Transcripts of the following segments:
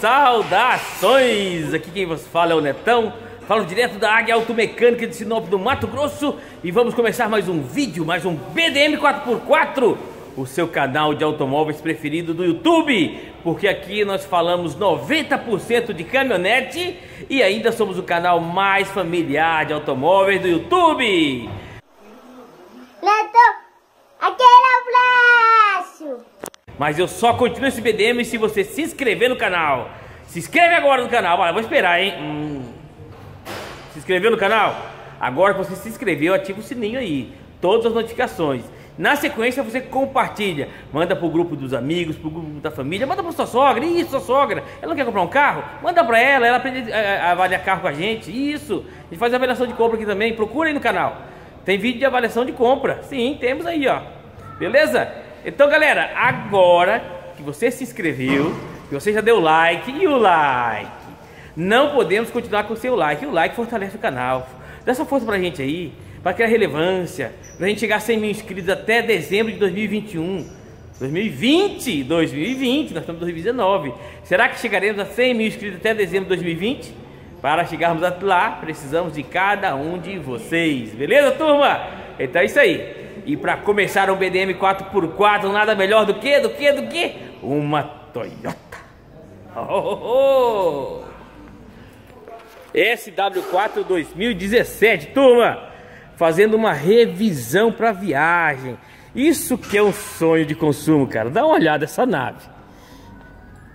Saudações! Aqui quem vos fala é o Netão, falo direto da Águia Automecânica de Sinop do Mato Grosso e vamos começar mais um vídeo, mais um BDM 4x4, o seu canal de automóveis preferido do YouTube, porque aqui nós falamos 90% de caminhonete e ainda somos o canal mais familiar de automóveis do YouTube. Netão, aquele abraço! Mas eu só continuo esse BDM se você se inscrever no canal. Se inscreve agora no canal. Olha, vou esperar, hein? Hum. Se inscreveu no canal? Agora que você se inscreveu, ativa o sininho aí. Todas as notificações. Na sequência, você compartilha. Manda pro grupo dos amigos, pro grupo da família. Manda pra sua sogra. Isso, sua sogra. Ela não quer comprar um carro? Manda pra ela. Ela aprende a, a avaliar carro com a gente. Isso. A gente faz avaliação de compra aqui também. Procura aí no canal. Tem vídeo de avaliação de compra. Sim, temos aí, ó. Beleza? Então, galera, agora que você se inscreveu, que você já deu like e o like, não podemos continuar com o seu like. O like fortalece o canal. Dá essa força pra gente aí, para criar relevância, pra gente chegar a 100 mil inscritos até dezembro de 2021. 2020, 2020, nós estamos em 2019. Será que chegaremos a 100 mil inscritos até dezembro de 2020? Para chegarmos lá, precisamos de cada um de vocês. Beleza, turma? Então é isso aí. E para começar um BDM 4x4, nada melhor do que, do que, do que uma Toyota. Oh, oh, oh. SW4 2017, turma, fazendo uma revisão para viagem. Isso que é um sonho de consumo, cara. Dá uma olhada essa nave.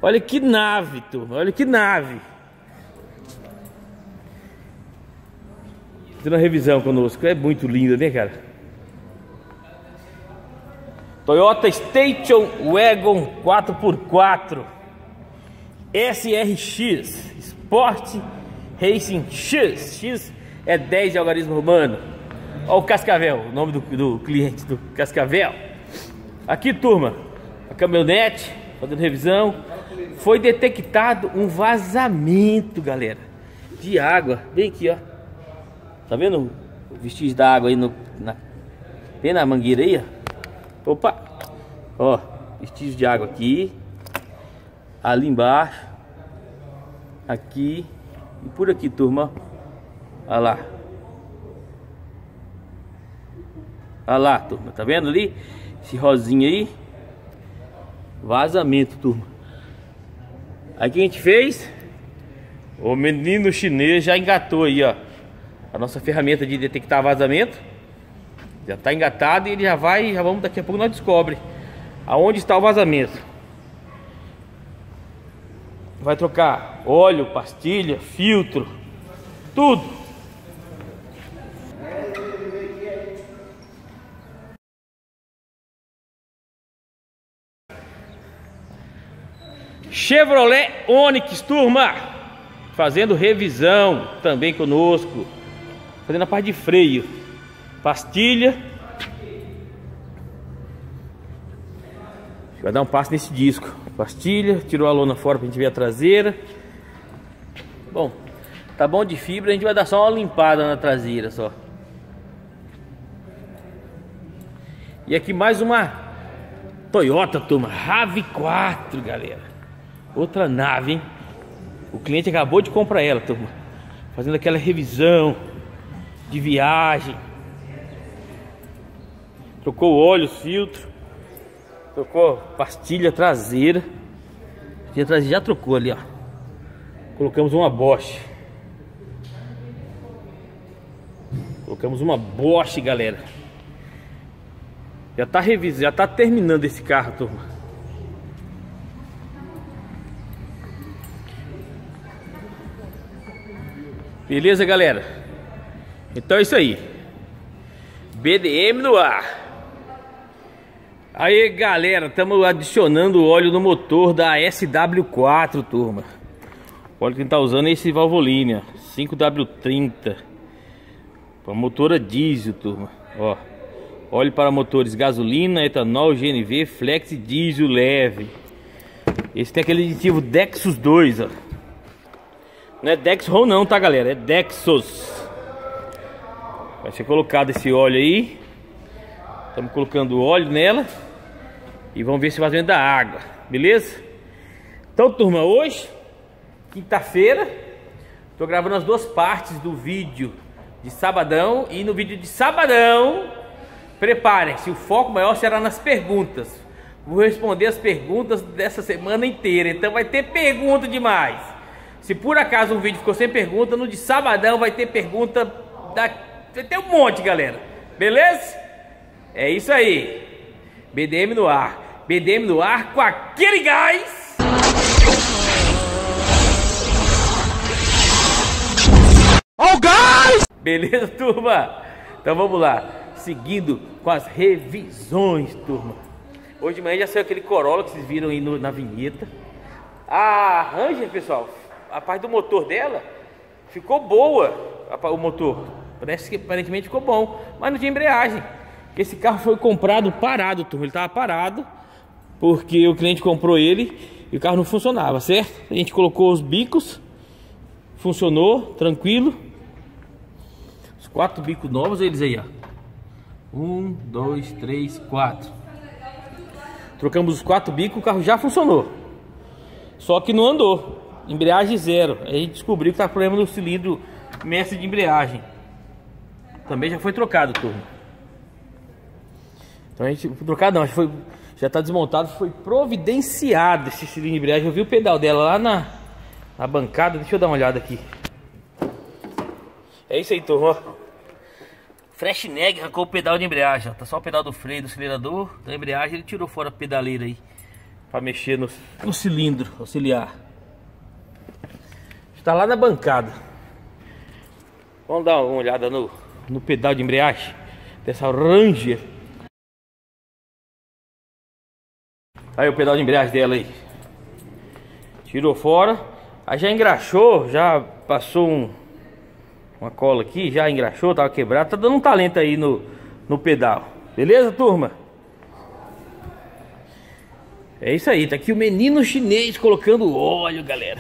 Olha que nave, turma. Olha que nave. Fazendo uma revisão conosco. É muito linda, né, cara? Toyota Station Wagon 4x4 SRX Sport Racing X. X é 10 de algarismo romano. Olha o Cascavel, o nome do, do cliente do Cascavel. Aqui turma, a caminhonete fazendo revisão. Foi detectado um vazamento galera De água, bem aqui ó. Tá vendo o vestígio da água aí no, na, bem na mangueira aí ó Opa! Ó, vestígio de água aqui. Ali embaixo. Aqui. E por aqui, turma. Olha lá. Olha lá, turma. Tá vendo ali? Esse rosinho aí. Vazamento, turma. Aí que a gente fez? O menino chinês já engatou aí, ó. A nossa ferramenta de detectar vazamento. Já está engatado e ele já vai, já vamos daqui a pouco nós descobre aonde está o vazamento. Vai trocar óleo, pastilha, filtro, tudo. Chevrolet Onix, turma, fazendo revisão também conosco, fazendo a parte de freio pastilha. Vai dar um passo nesse disco. Pastilha, tirou a lona fora pra gente ver a traseira. Bom, tá bom de fibra, a gente vai dar só uma limpada na traseira só. E aqui mais uma Toyota, turma, RAV4, galera. Outra nave, hein? O cliente acabou de comprar ela, turma. Fazendo aquela revisão de viagem. Trocou óleo, filtro. Trocou pastilha traseira. Já, já trocou ali, ó. Colocamos uma Bosch. Colocamos uma Bosch, galera. Já tá revisando, já tá terminando esse carro, turma. Beleza, galera? Então é isso aí. BDM no ar. Aí galera, estamos adicionando óleo no motor da SW4 turma O óleo que a gente tá usando é esse Valvoline 5W30 Para motora diesel turma. Ó, Óleo para motores gasolina, etanol, GNV, flex diesel leve. Esse tem aquele aditivo Dexus 2 ó. Não é Dexron não tá galera, é Dexos Vai ser colocado esse óleo aí. Estamos colocando óleo nela. E vamos ver se vazamento da água. Beleza? Então, turma, hoje, quinta-feira, tô gravando as duas partes do vídeo de sabadão e no vídeo de sabadão, preparem-se, o foco maior será nas perguntas. Vou responder as perguntas dessa semana inteira, então vai ter pergunta demais. Se por acaso um vídeo ficou sem pergunta, no de sabadão vai ter pergunta da... vai ter um monte, galera. Beleza? É isso aí. BDM no ar. BDM no ar com aquele gás. Ó o gás! Beleza, turma? Então vamos lá. Seguindo com as revisões, turma. Hoje de manhã já saiu aquele Corolla que vocês viram aí no, na vinheta. A Ranger, pessoal, a parte do motor dela ficou boa. O motor. Parece que aparentemente ficou bom. Mas não tinha embreagem. Esse carro foi comprado parado, turma. Ele estava parado. Porque o cliente comprou ele e o carro não funcionava, certo? A gente colocou os bicos. Funcionou, tranquilo. Os quatro bicos novos, eles aí, ó. Um, dois, três, quatro. Trocamos os quatro bicos, o carro já funcionou. Só que não andou. Embreagem zero. A gente descobriu que tá problema no cilindro mestre de embreagem. Também já foi trocado, turma. Então a gente trocado não, foi já está desmontado, foi providenciado esse cilindro de embreagem. Eu vi o pedal dela lá na, na bancada, deixa eu dar uma olhada aqui. É isso aí, turma. Freshneg arrancou o pedal de embreagem, tá só o pedal do freio do acelerador, da embreagem, ele tirou fora a pedaleira aí para mexer no, no cilindro auxiliar. Está lá na bancada. Vamos dar uma olhada no, no pedal de embreagem dessa Ranger. Aí o pedal de embreagem dela aí. Tirou fora. Aí já engraxou, já passou um, uma cola aqui, já engraxou, tava quebrado. Tá dando um talento aí no, no pedal. Beleza, turma? É isso aí, tá aqui o menino chinês colocando óleo, galera.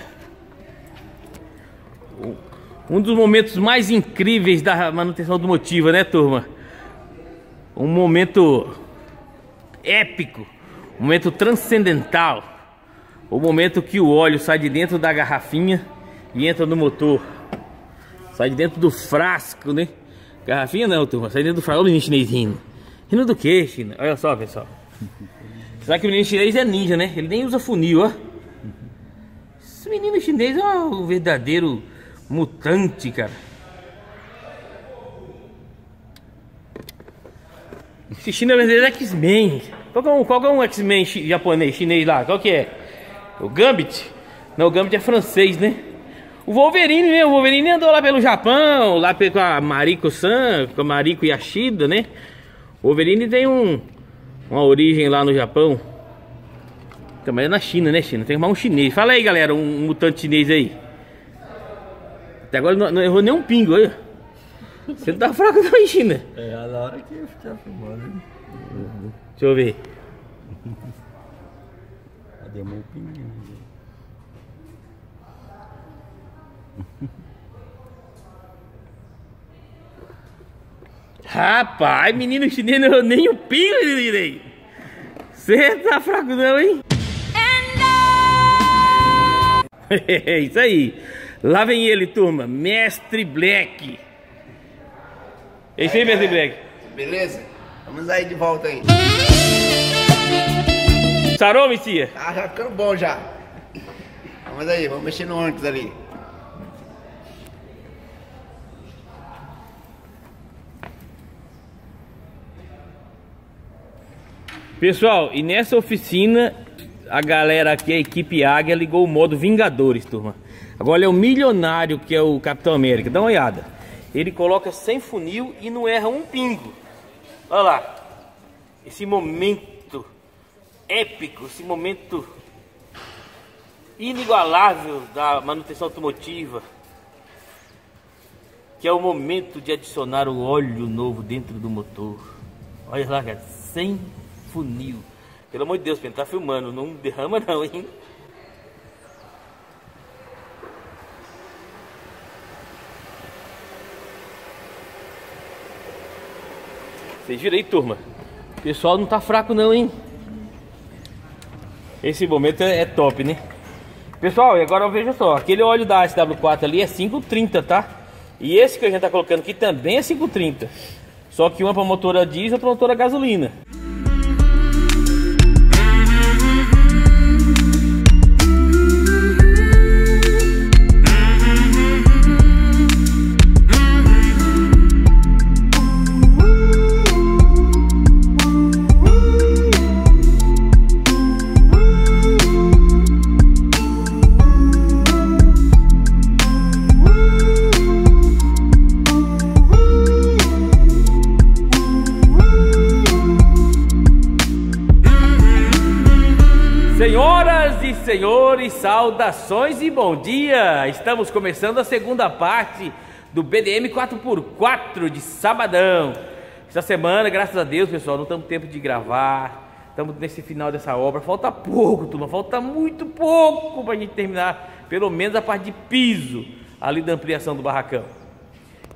Um dos momentos mais incríveis da manutenção do motivo, né, turma? Um momento épico momento transcendental, o momento que o óleo sai de dentro da garrafinha e entra no motor, sai de dentro do frasco, né? Garrafinha não, turma, sai dentro do frasco. Olha o menino chinês rindo. Rindo do que, China? Olha só, pessoal. Será que o menino chinês é ninja, né? Ele nem usa funil, ó. Esse menino chinês é um verdadeiro mutante, cara. Esse China é X-Men. Qual que é um, qual que é um X-Men japonês, chinês lá? Qual que é? O Gambit? Não, o Gambit é francês, né? O Wolverine, né? O Wolverine andou lá pelo Japão, lá com a Mariko-san, com a Mariko Yashida, né? O Wolverine tem um, uma origem lá no Japão. Também é na China, né, China? Tem que um chinês. Fala aí, galera, um, mutante chinês aí. Até agora não, não errou nem um pingo, olha. Você tá fraco não, China. É, hora que eu filmando. Deixa eu ver. Cadê meu pinguinho? Rapaz, menino chinês, eu nem o pingo direito. Você tá fraco não, hein? É isso aí. Lá vem ele, turma. Mestre Black. É isso aí, Mestre Black. Beleza? Vamos aí de volta aí. Sarou, Messia? Ah, já ficando bom já. Vamos aí, vamos mexer no ônibus ali. Pessoal, e nessa oficina a galera aqui, a equipe Águia, ligou o modo Vingadores, turma. Agora é o milionário que é o Capitão América. Dá uma olhada. Ele coloca sem funil e não erra um pingo. Olha lá. Esse momento épico, esse momento inigualável da manutenção automotiva. Que é o momento de adicionar o óleo novo dentro do motor. Olha lá, cara, sem funil. Pelo amor de Deus, Pedro, tá filmando, não derrama não, hein? Vocês viram aí, turma? O pessoal não tá fraco não, hein? Esse momento é, é top, né? Pessoal, e agora veja só, aquele óleo da SW4 ali é 5,30, tá? E esse que a gente tá colocando aqui também é 5,30. Só que uma para motor a diesel, para motor a gasolina. Senhores, saudações e bom dia! Estamos começando a segunda parte do BDM 4x4 de sabadão. Essa semana, graças a Deus, pessoal, não estamos tempo de gravar. Estamos nesse final dessa obra. Falta pouco, turma, falta muito pouco para a gente terminar, pelo menos a parte de piso ali da ampliação do barracão.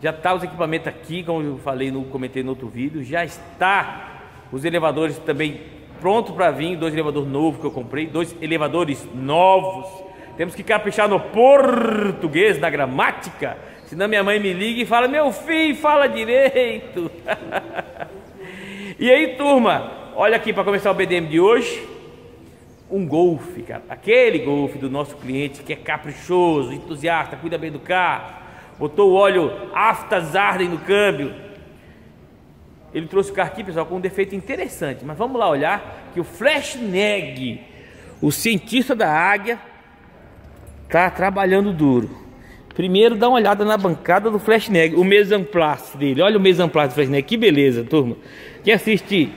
Já está os equipamentos aqui, como eu falei no comentei no outro vídeo, já está os elevadores também pronto para vir, dois elevadores novos que eu comprei, dois elevadores novos. Temos que caprichar no português, na gramática, senão minha mãe me liga e fala: "Meu filho, fala direito". e aí, turma, olha aqui para começar o BDM de hoje, um Golf, cara, aquele Golf do nosso cliente que é caprichoso, entusiasta, cuida bem do carro, botou o óleo Afta Zarden no câmbio, ele trouxe o carro aqui, pessoal, com um defeito interessante. Mas vamos lá olhar que o Flashneg, o cientista da águia, tá trabalhando duro. Primeiro dá uma olhada na bancada do Flashneg, o Mesamplast dele. Olha o Mesamplast do Flashneg, que beleza, turma. Quem assiste,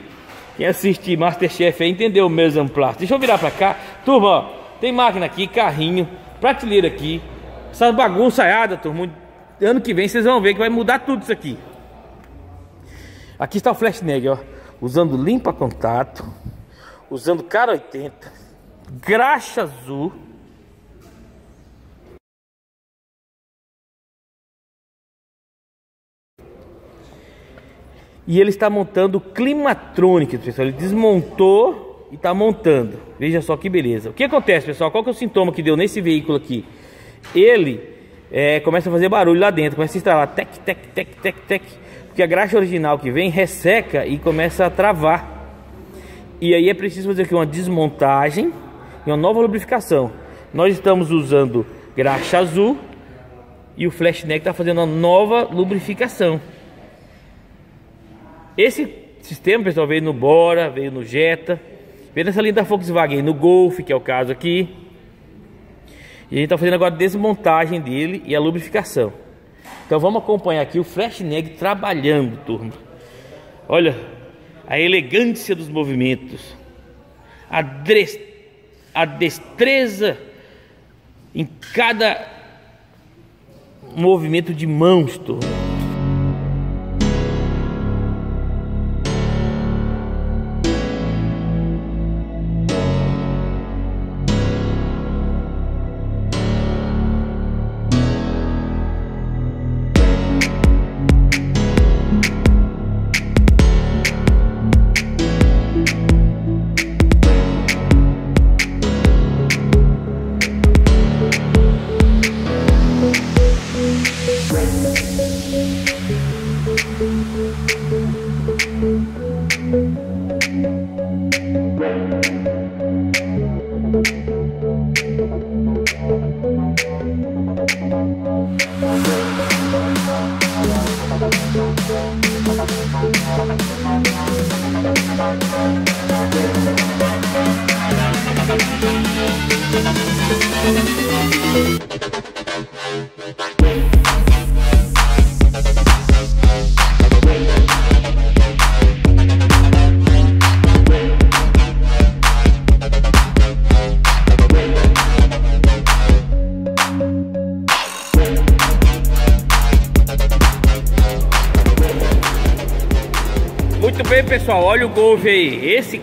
quem assiste Masterchef aí entendeu o Mesamplast. Deixa eu virar para cá. Turma, ó, tem máquina aqui, carrinho, prateleira aqui. Essa bagunçaiada, turma. Ano que vem vocês vão ver que vai mudar tudo isso aqui. Aqui está o Flash Neg, ó. Usando limpa contato. Usando cara 80. Graxa azul. E ele está montando o Climatronic, pessoal. Ele desmontou e está montando. Veja só que beleza. O que acontece, pessoal? Qual que é o sintoma que deu nesse veículo aqui? Ele é, começa a fazer barulho lá dentro. Começa a instalar tec, tec, tec, tec, tec porque a graxa original que vem resseca e começa a travar. E aí é preciso fazer aqui uma desmontagem e uma nova lubrificação. Nós estamos usando graxa azul e o Flashneck está fazendo uma nova lubrificação. Esse sistema, pessoal, veio no Bora, veio no Jetta, veio nessa linha da Volkswagen, no Golf, que é o caso aqui. E a gente está fazendo agora a desmontagem dele e a lubrificação. Então vamos acompanhar aqui o Flash Neg trabalhando, turma. Olha a elegância dos movimentos, a, a destreza em cada movimento de mãos, turma.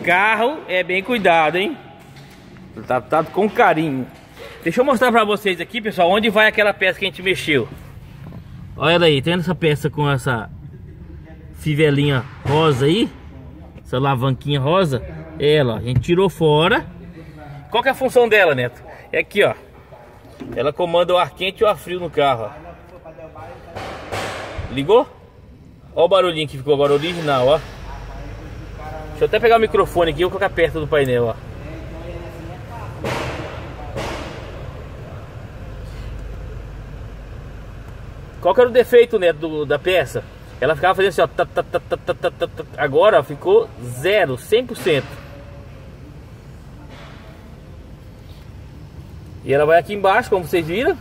Carro é bem cuidado, hein? Tá, tá com carinho. Deixa eu mostrar pra vocês aqui, pessoal, onde vai aquela peça que a gente mexeu. Olha aí, tá vendo essa peça com essa fivelinha rosa aí? Essa alavanquinha rosa? Ela, a gente tirou fora. Qual que é a função dela, Neto? É aqui, ó. Ela comanda o ar quente e o ar frio no carro. ó. Ligou? Olha o barulhinho que ficou agora original, ó. Deixa eu até pegar o microfone aqui e colocar perto do painel, ó. Qual que era o defeito, né, do, da peça? Ela ficava fazendo assim, ó. tá, tá, tá, tá, tá, tá, tá. Agora ó, ficou zero, 100%. E ela vai aqui embaixo, como vocês viram.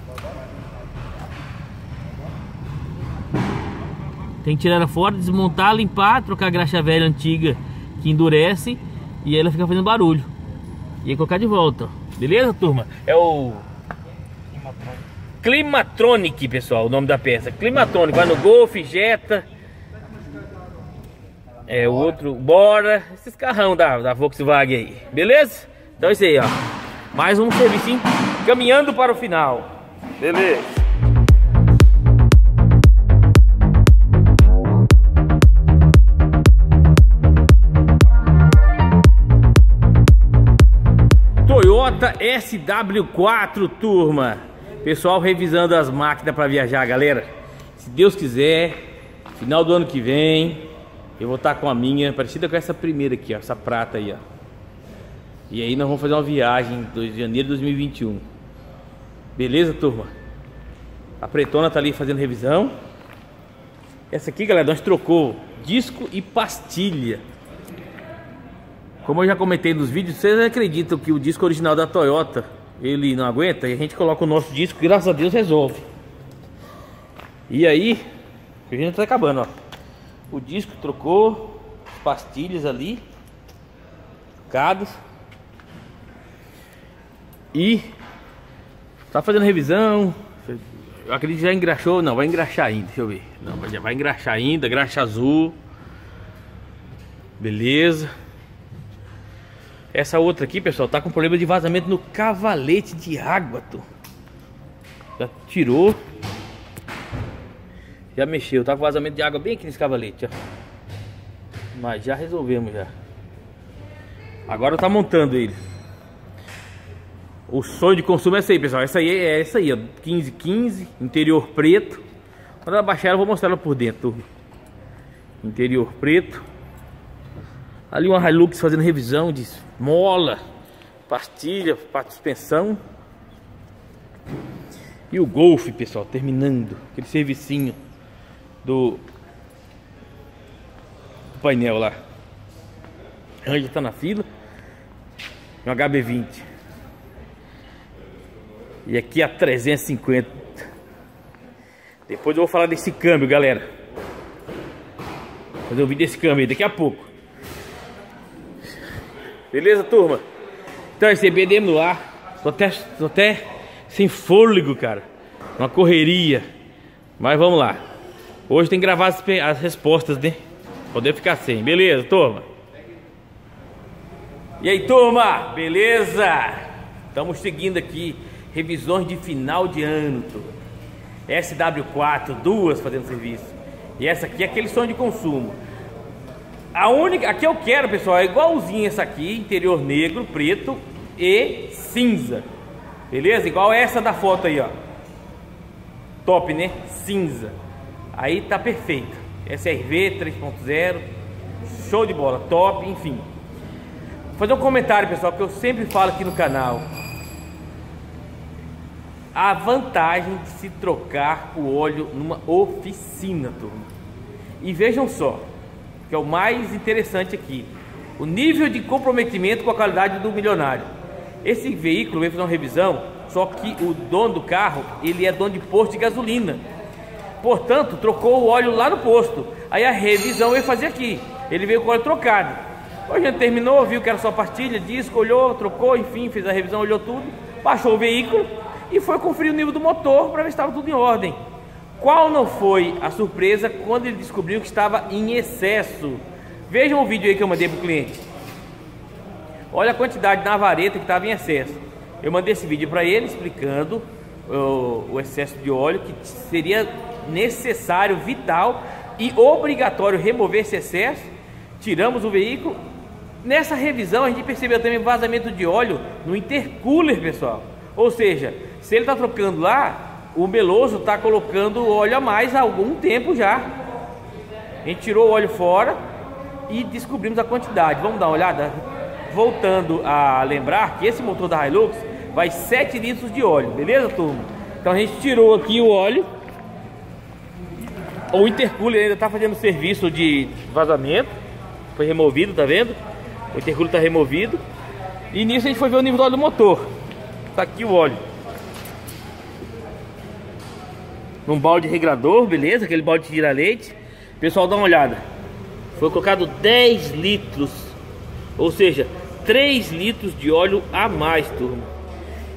Tem que tirar ela fora, desmontar, limpar, trocar a graxa velha antiga que endurece e ela fica fazendo barulho. E aí colocar de volta. Beleza, turma? É o Climatronic, pessoal, o nome da peça. Climatronic, vai no Golf, Jetta. É o outro, Bora, esses carrão da, da Volkswagen aí. Beleza? Então é isso aí, ó. Mais um serviço caminhando para o final. Beleza. Toyota SW4, turma. Pessoal revisando as máquinas para viajar, galera. Se Deus quiser, final do ano que vem, eu vou estar com a minha, parecida com essa primeira aqui, ó, essa prata aí, ó. E aí nós vamos fazer uma viagem de janeiro de 2021. Beleza, turma? A pretona tá ali fazendo revisão. Essa aqui, galera, nós trocou disco e pastilha. Como eu já comentei nos vídeos, vocês acreditam que o disco original da Toyota ele não aguenta e a gente coloca o nosso disco graças a Deus resolve. E aí, a gente tá acabando, ó. O disco trocou, as pastilhas ali, trocadas. E tá fazendo revisão. Eu acredito que já engraxou, não, vai engraxar ainda, deixa eu ver. Não, já vai engraxar ainda, graxa azul. Beleza. Essa outra aqui, pessoal, tá com problema de vazamento no cavalete de água, tu. Já tirou. Já mexeu, tá com vazamento de água bem aqui nesse cavalete, ó. Mas já resolvemos já. Agora tá montando ele. O sonho de consumo é essa aí, pessoal. Essa aí é essa aí, ó. 1515, interior preto. Quando ela baixar, eu vou mostrar ela por dentro. Interior preto. Ali uma Hilux fazendo revisão de mola, pastilha, para suspensão. E o Golf, pessoal, terminando aquele servicinho do, do painel lá. Anja tá na fila. Um HB20. E aqui a 350. Depois eu vou falar desse câmbio, galera. Fazer um vídeo desse câmbio aí daqui a pouco. Beleza, turma? Então esse BDM no ar. Tô até, tô até sem fôlego, cara. Uma correria. Mas vamos lá. Hoje tem que gravar as, as respostas, né? Poder ficar sem. Beleza, turma? E aí, turma? Beleza? Estamos seguindo aqui revisões de final de ano, turma. SW4, duas fazendo serviço. E essa aqui é aquele som de consumo. A única, a que eu quero, pessoal, é igualzinha essa aqui, interior negro, preto e cinza. Beleza? Igual essa da foto aí, ó. Top, né? Cinza. Aí tá perfeito. SRV 3.0. Show de bola, top, enfim. Vou fazer um comentário, pessoal, que eu sempre falo aqui no canal. A vantagem de se trocar o óleo numa oficina, turma. E vejam só, que é o mais interessante aqui, o nível de comprometimento com a qualidade do milionário. Esse veículo veio fazer uma revisão, só que o dono do carro, ele é dono de posto de gasolina. Portanto, trocou o óleo lá no posto. Aí a revisão veio fazer aqui. Ele veio com o óleo trocado. A gente terminou, viu que era só pastilha, disco, olhou, trocou, enfim, fez a revisão, olhou tudo, baixou o veículo e foi conferir o nível do motor para ver se estava tudo em ordem. Qual não foi a surpresa quando ele descobriu que estava em excesso? Vejam o vídeo aí que eu mandei para o cliente. Olha a quantidade na vareta que estava em excesso. Eu mandei esse vídeo para ele explicando o, o excesso de óleo que seria necessário, vital e obrigatório remover esse excesso. Tiramos o veículo. Nessa revisão a gente percebeu também vazamento de óleo no intercooler, pessoal. Ou seja, Se ele está trocando lá, o meloso está colocando óleo a mais há algum tempo já. A gente tirou o óleo fora e descobrimos a quantidade. Vamos dar uma olhada? Voltando a lembrar que esse motor da Hilux vai 7 litros de óleo, beleza, turma? Então a gente tirou aqui o óleo. O intercooler ainda está fazendo serviço de vazamento. Foi removido, tá vendo? O intercooler está removido. E nisso a gente foi ver o nível do óleo do motor. Tá aqui o óleo. Num balde regrador, beleza? Aquele balde de tirar leite. Pessoal, dá uma olhada. Foi colocado 10 litros. Ou seja, 3 litros de óleo a mais, turma.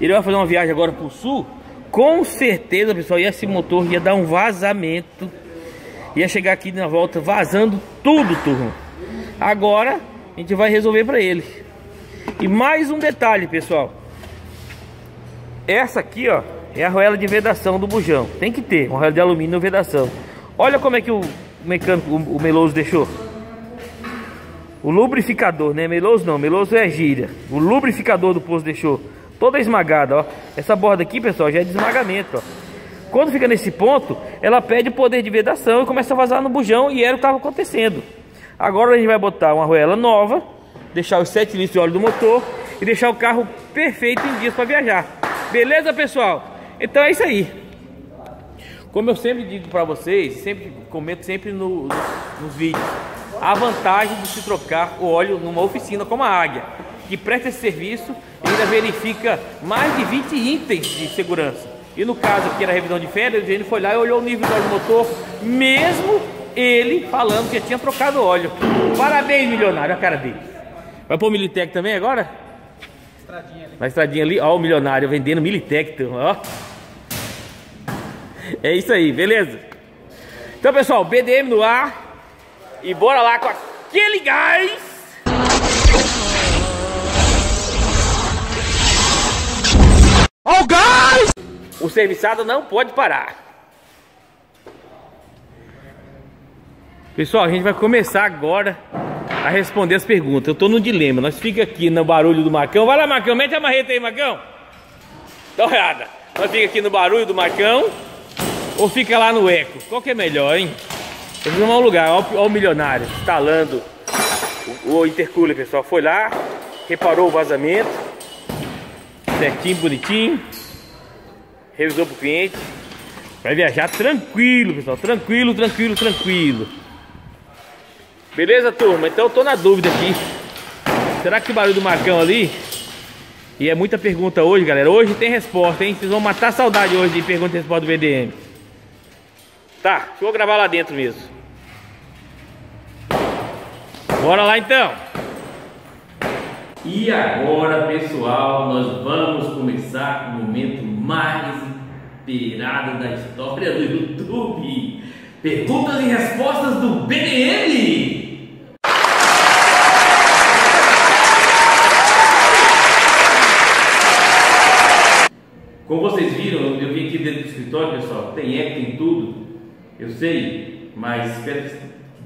Ele vai fazer uma viagem agora pro sul. Com certeza, pessoal, esse motor ia dar um vazamento. Ia chegar aqui na volta vazando tudo, turma. Agora a gente vai resolver para ele. E mais um detalhe, pessoal. Essa aqui, ó, é a arruela de vedação do bujão. Tem que ter uma arruela de alumínio vedação. Olha como é que o mecânico, o, o meloso deixou. O lubrificador, né? Meloso não, meloso é gíria. O lubrificador do poço deixou toda esmagada, ó. Essa borda aqui, pessoal, já é de esmagamento, ó. Quando fica nesse ponto, ela perde o poder de vedação e começa a vazar no bujão e era o que estava acontecendo. Agora a gente vai botar uma arruela nova, deixar os 7 litros de óleo do motor e deixar o carro perfeito em dias para viajar. Beleza, pessoal? Então é isso aí. Como eu sempre digo para vocês, sempre comento sempre no, nos, nos vídeos, a vantagem de se trocar o óleo numa oficina como a Águia, que presta esse serviço e ainda verifica mais de 20 itens de segurança. E no caso aqui era revisão de férias, ele foi lá e olhou o nível do óleo do motor, mesmo ele falando que tinha trocado óleo. Parabéns, milionário, a cara dele. Vai pôr o Militec também agora? Estradinha ali. Na estradinha ali, ó, o milionário vendendo Militec, ó. É isso aí, beleza? Então, pessoal, BDM no ar. E bora lá com aquele gás. Ó o gás! O serviçado não pode parar. Pessoal, a gente vai começar agora a responder as perguntas. Eu tô no dilema. Nós fica aqui no barulho do Marcão. Vai lá, Marcão, mete a marreta aí, Marcão. Dá uma olhada. Nós fica aqui no barulho do Marcão ou fica lá no eco? Qual que é melhor, hein? Vamos arrumar um lugar. Olha o milionário instalando o, o intercooler, pessoal. Foi lá, reparou o vazamento. Certinho, bonitinho. Revisou pro cliente. Vai viajar tranquilo, pessoal. Tranquilo, tranquilo, tranquilo. Beleza, turma? Então eu tô na dúvida aqui. Será que o barulho do Marcão ali? E é muita pergunta hoje, galera. Hoje tem resposta, hein? Vocês vão matar saudade hoje de pergunta e resposta do BDM. Tá, deixa eu gravar lá dentro mesmo. Bora lá então. E agora, pessoal, nós vamos começar o momento mais esperado da história do YouTube. Perguntas e respostas do BDM. Como vocês viram, eu vim aqui dentro do escritório, pessoal, tem eco, tem tudo, eu sei, mas espero que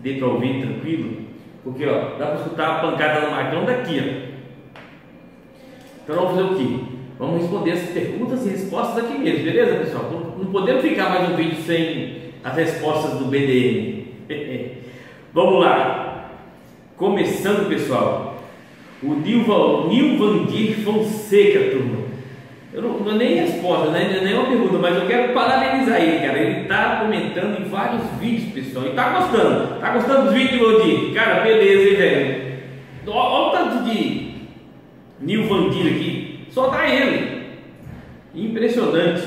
dê para ouvir tranquilo, porque ó, dá para escutar a pancada do Marcão daqui, ó. Então vamos fazer o quê? Vamos responder as perguntas e respostas aqui mesmo, beleza, pessoal? Não, não podemos ficar mais um vídeo sem as respostas do BDM. vamos lá. Começando, pessoal. O Nilvandir Fonseca, turma. Eu não, não é nem resposta, né? nem uma pergunta, mas eu quero parabenizar ele, cara. Ele tá comentando em vários vídeos, pessoal. E tá gostando. Tá gostando dos vídeos, Lodi? Cara, beleza, hein, velho? Olha o tanto de Nil Vandir aqui. Só dá ele. Impressionante.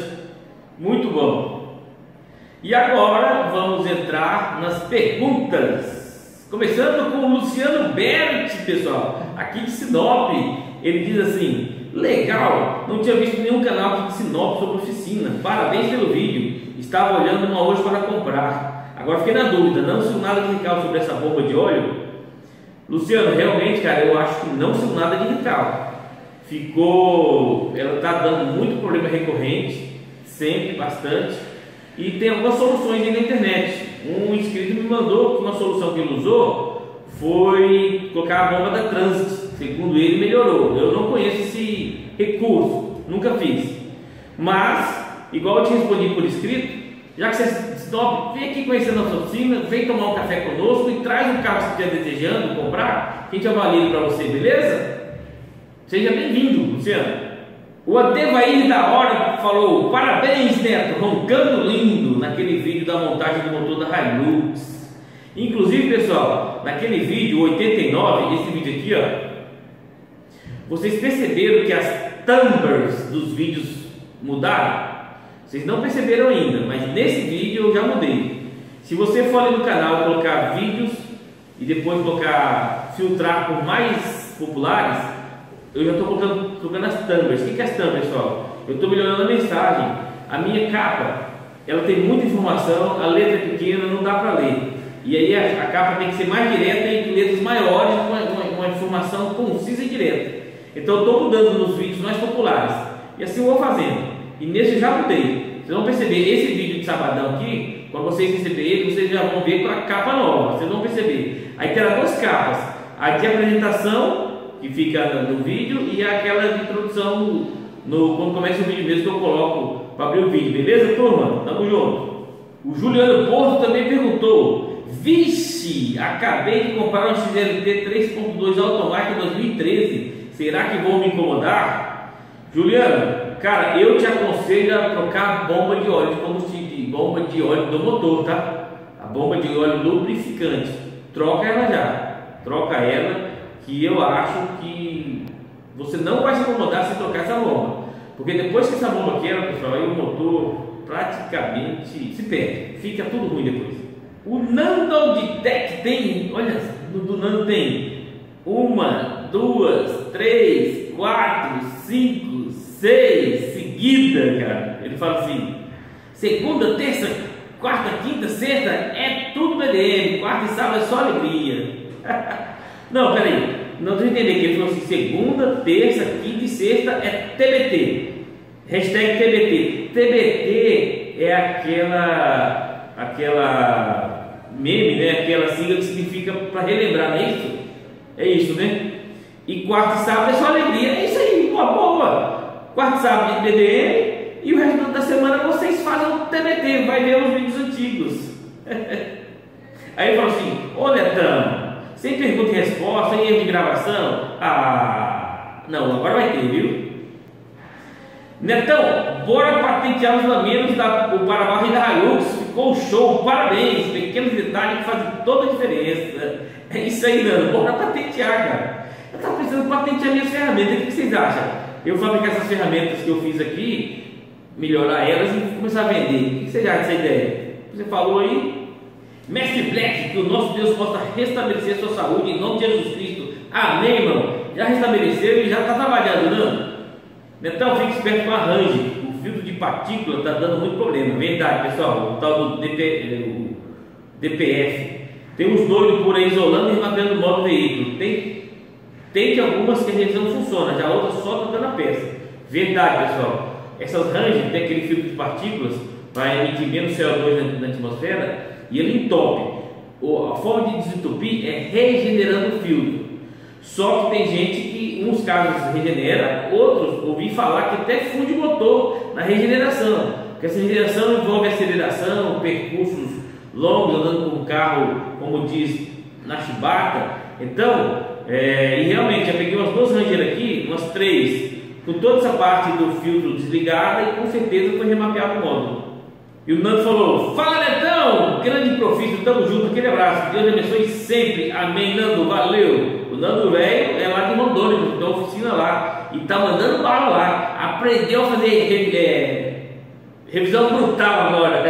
Muito bom. E agora vamos entrar nas perguntas. Começando com o Luciano Bert, pessoal. Aqui de Sinop. Ele diz assim: Legal! Não tinha visto nenhum canal de Sinop sobre oficina. Parabéns pelo vídeo. Estava olhando uma hoje para comprar. Agora fiquei na dúvida, não saiu nada de Rical sobre essa bomba de óleo? Luciano, realmente, cara, eu acho que não saiu nada de Rical. Ficou. Ela está dando muito problema recorrente, sempre, bastante. E tem algumas soluções aí na internet. Um inscrito me mandou que uma solução que ele usou foi colocar a bomba da Transit. Segundo ele, melhorou. Eu não conheço esse recurso, nunca fiz. Mas, igual eu te respondi por escrito, já que você stop, vem aqui conhecer nossa oficina, vem tomar um café conosco e traz um carro que você estiver desejando comprar, que a gente avalia para você, beleza? Seja bem-vindo, Luciano. O Adevair da Hora falou: Parabéns, Neto, roncando lindo naquele vídeo da montagem do motor da Hilux. Inclusive, pessoal, naquele vídeo 89, esse vídeo aqui, ó, vocês perceberam que as thumbers dos vídeos mudaram? Vocês não perceberam ainda, mas nesse vídeo eu já mudei. Se você for ali no canal colocar vídeos e depois colocar filtrar por mais populares, eu já estou colocando, colocando as thumbers. O que é as thumbers, pessoal? Eu estou melhorando a mensagem. A minha capa, ela tem muita informação, a letra é pequena, não dá para ler. E aí a, a, capa tem que ser mais direta e letras maiores, com uma, uma, uma informação concisa e direta. Então eu estou mudando nos vídeos mais populares. E assim eu vou fazendo. E nesse eu já mudei. Vocês vão perceber, esse vídeo de sabadão aqui, quando vocês receberem ele, vocês já vão ver com a capa nova. Vocês vão perceber. Aí terá duas capas. A de apresentação, que fica no vídeo, e aquela de introdução no, quando começa o vídeo mesmo que eu coloco para abrir o vídeo. Beleza, turma? Tamo junto. O Juliano Porto também perguntou: Vixe, acabei de comprar um XLT 3.2 automático 2013. Será que vou me incomodar? Juliano, cara, eu te aconselho a trocar bomba de óleo de combustível, bomba de óleo do motor, tá? A bomba de óleo lubrificante. Troca ela já. Troca ela, que eu acho que você não vai se incomodar se trocar essa bomba. Porque depois que essa bomba quebra, pessoal, aí o motor praticamente se perde. Fica tudo ruim depois. O Nando Auditec tem, olha, do Nando tem uma, duas, três, quatro, cinco, seis, seguida, cara. Ele fala assim: segunda, terça, quarta, quinta, sexta é tudo BDM, quarta e sábado é só alegria. não, peraí, não estou entendendo que ele falou assim: segunda, terça, quinta e sexta é TBT. Hashtag TBT. TBT é aquela, aquela meme, né? Aquela sigla que significa para relembrar, não é isso? É isso, né? E quarto e sábado é só alegria. É isso aí, uma boa. Quarto e sábado de BDM e o resto da semana vocês fazem o TBT, vai ver os vídeos antigos. aí falou assim: Ô Netão, sem pergunta e resposta, sem erro de gravação. Ah, não, agora vai ter, viu? Netão, bora patentear os laminos da, o para-barro da Hilux. Ficou show, parabéns. Pequenos detalhes que fazem toda a diferença. É isso aí, Nando. Bora patentear, cara. Precisando patentear minhas ferramentas. O que vocês acham? Eu fabricar essas ferramentas que eu fiz aqui, melhorar elas e começar a vender. O que vocês acham dessa ideia? Você falou aí? Mestre Black, que o nosso Deus possa restabelecer a sua saúde em nome de Jesus Cristo. Amém, irmão. Já restabeleceu e já está trabalhando, Nando. Então fique esperto com a range. O filtro de partícula está dando muito problema. Verdade, pessoal. O tal do DP, o DPF. Tem uns doidos por aí isolando e rematando o modo veículo. Tem, tem que algumas que a revisão funciona, já outras só trocando a peça. Verdade, pessoal. Essas ranges tem aquele filtro de partículas para emitir menos CO2 na, na atmosfera e ele entope. A forma de desentupir é regenerando o filtro. Só que tem gente que, uns casos regenera, outros ouvi falar que até funde o motor na regeneração. Porque essa regeneração envolve aceleração, percursos longos andando com o carro, como diz na chibata. Então, é, e realmente, já peguei umas duas rangeiras aqui, umas três, com toda essa parte do filtro desligada e com certeza foi remapeado o módulo. E o Nando falou: Fala Netão, grande profício, tamo junto, aquele abraço, Deus abençoe sempre, amém, Nando, valeu. O Nando Velho é lá de Rondônia, da oficina lá, e tá mandando bala lá, aprendeu a fazer é, revisão brutal agora.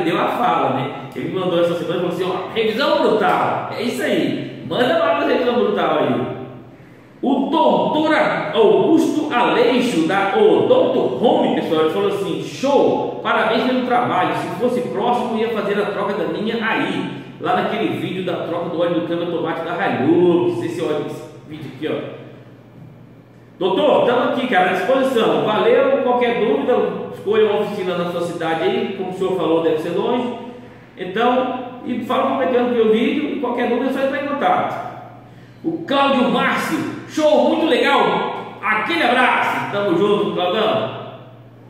Aprendendo a fala, né? Ele me mandou essa semana e falou assim: ó, revisão brutal, é isso aí, manda bala fazer revisão brutal aí. O doutor Augusto Aleixo, da o Doutor Home, pessoal, ele falou assim: show, parabéns pelo trabalho. Se fosse próximo, ia fazer a troca da linha aí, lá naquele vídeo da troca do óleo do câmbio automático da Hilux. Esse óleo, esse vídeo aqui, ó. Doutor, estamos aqui, cara, à disposição. Valeu, qualquer dúvida, escolha uma oficina na sua cidade aí, como o senhor falou, deve ser longe. Então, e fala que é o vídeo, e qualquer dúvida é só entrar em contato. O Cláudio Márcio, show, muito legal. Aquele abraço, tamo junto, Claudão.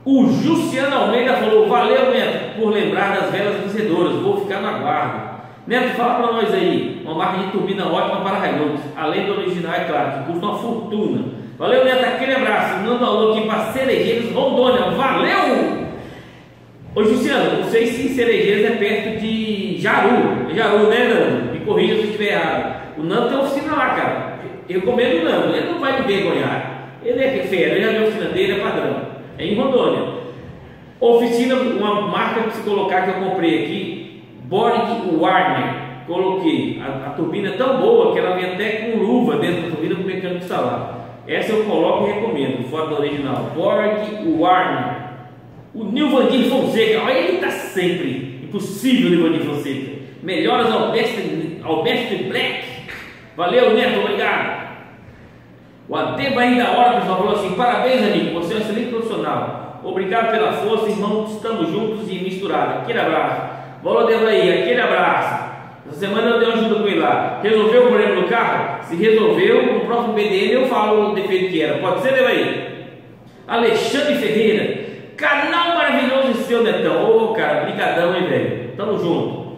O Juciano Almeida falou: Valeu, Neto, por lembrar das velas vencedoras. Vou ficar na guarda. Neto, fala para nós aí. Uma marca de turbina ótima para Hilux. Além do original, é claro, que custa uma fortuna. Valeu, Neto, aquele abraço. Manda um alô aqui para Cerejeiros Rondônia. Valeu! Ô, Juciano, não sei se Cerejeiros é perto de Jaru. É Jaru, né, Nando? Me corrija se eu estiver errado. O Nando tem oficina lá, cara. Eu recomendo o Nando. Ele não vai me vergonhar. Ele é fera, ele tem oficina dele, é padrão. É em Rondônia. Oficina, uma marca que se colocar que eu comprei aqui, Boric Warner. Coloquei. A, a, turbina é tão boa que ela vem até com luva dentro da turbina para o mecânico instalar. Essa eu coloco e recomendo, fora original. Boric Warner. O Nilvandir Fonseca, olha ele está sempre. Impossível, Nilvandir Fonseca. Melhoras ao mestre, ao mestre Black. Valeu, Neto, obrigado. O Ateba ainda hora pessoal falou assim: parabéns, amigo, você é um excelente profissional. Obrigado pela força, irmão. Estamos juntos e misturados. Aquele abraço. Valeu, aí, aquele abraço. Essa semana eu dei uma ajuda com ele lá. Resolveu o problema do carro? Se resolveu, no próximo BDM eu falo o defeito que era. Pode ser, aí? Alexandre Ferreira. Canal maravilhoso seu, Netão. Ô, oh, cara, brigadão, hein, velho. Tamo junto.